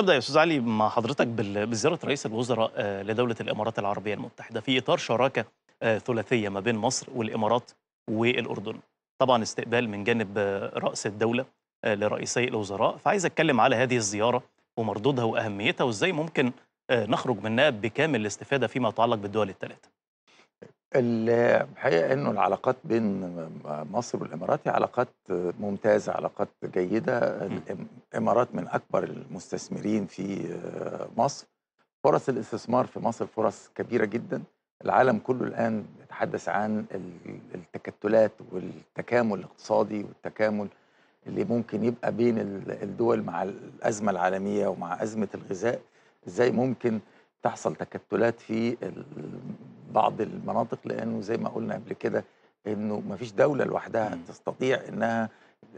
أبدأ يا أستاذ علي مع حضرتك بزيارة رئيس الوزراء آه، لدولة الإمارات العربية المتحدة في إطار شراكة آه، ثلاثية ما بين مصر والإمارات والأردن. طبعا استقبال من جانب آه، رأس الدولة آه، لرئيسي الوزراء، فعايز أتكلم على هذه الزيارة ومردودها وأهميتها وإزاي ممكن نخرج منها بكامل الاستفادة فيما يتعلق بالدول الثلاثة. الحقيقة إنه العلاقات بين مصر والإمارات هي علاقات ممتازة، علاقات جيدة،. الإمارات من أكبر المستثمرين في مصر، فرص الاستثمار في مصر فرص كبيرة جدًا، العالم كله الآن بيتحدث عن ال التكتلات والتكامل الاقتصادي والتكامل اللي ممكن يبقى بين ال الدول مع الأزمة العالمية ومع أزمة الغذاء، إزاي ممكن تحصل تكتلات في بعض المناطق لأنه زي ما قلنا قبل كده إنه ما فيش دولة لوحدها مم. تستطيع إنها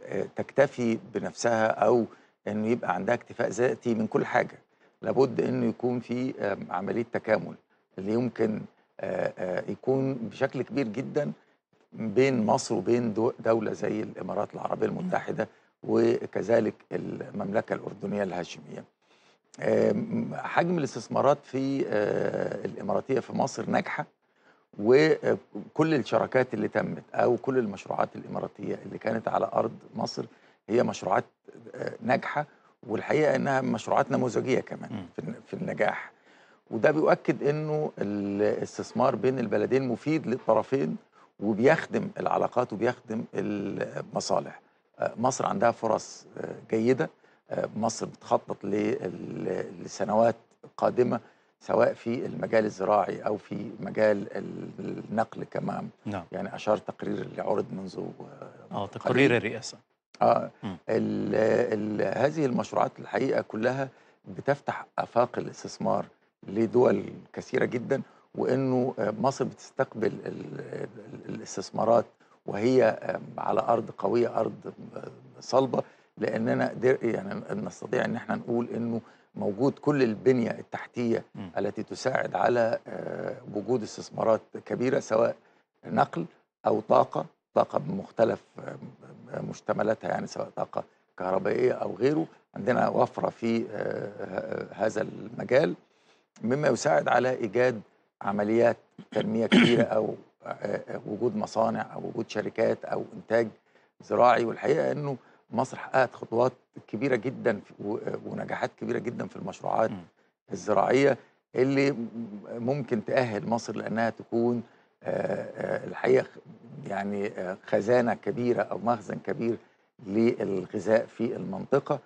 آآ تكتفي بنفسها أو إنه يبقى عندها اكتفاء ذاتي من كل حاجة، لابد إنه يكون في آمم عملية تكامل اللي يمكن آآ آآ يكون بشكل كبير جدًا بين مصر وبين دو دولة زي الإمارات العربية مم. المتحدة وكذلك المملكة الأردنية الهاشمية. حجم الاستثمارات في آآ الإماراتية في مصر ناجحة، وكل الشراكات اللي تمت أو كل المشروعات الإماراتية اللي كانت على أرض مصر هي مشروعات آآ ناجحة، والحقيقة إنها مشروعات نموذجية كمان. في الن في النجاح، وده بيؤكد إنه الاستثمار بين البلدين مفيد للطرفين وبيخدم العلاقات وبيخدم المصالح. آآ مصر عندها فرص آآ مصر بتخطط لسنوات قادمة سواء في المجال الزراعي أو في مجال ال النقل كما نعم. يعني أشار التقرير اللي عُرض منذ قليل. تقرير الرئاسة. آه مم. ال ال هذه المشروعات الحقيقة كلها بتفتح آفاق الاستثمار لدول كثيرة جدًا، وإنه آآ مصر بتستقبل ال ال الاستثمارات وهي على أرض قوية، أرض صلبة، لأننا قدر يعني نستطيع إن إحنا نقول إنه موجود كل البنية التحتية مم. التي تساعد على آآ وجود استثمارات كبيرة سواء نقل أو طاقة، طاقة بمختلف آمم مشتملاتها يعني سواء طاقة كهربائية أو غيره، عندنا وفرة في آآ هذا المجال، مما يساعد على إيجاد عمليات تنمية كبيرة أو آآ وجود مصانع أو وجود شركات أو إنتاج زراعي، والحقيقة إنه مصر حققت خطوات كبيرة جدًا ونجاحات كبيرة جدًا في المشروعات مم. الزراعية اللي ممكن تأهل مصر لأنها تكون آآ الحقيقة خ يعني آآ خزانة كبيرة أو مخزن كبير للغذاء في المنطقة.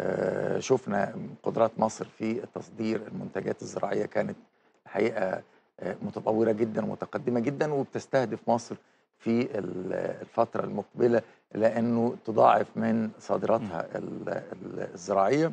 آآ شُفنا قدرات مصر في تصدير المنتجات الزراعية كانت الحقيقة آآ متطورة جدًا ومتقدمة جدًا، وبتستهدف مصر في ال الفترة المقبلة إلى إنه تضاعف من. صادراتها ال ال الزراعية.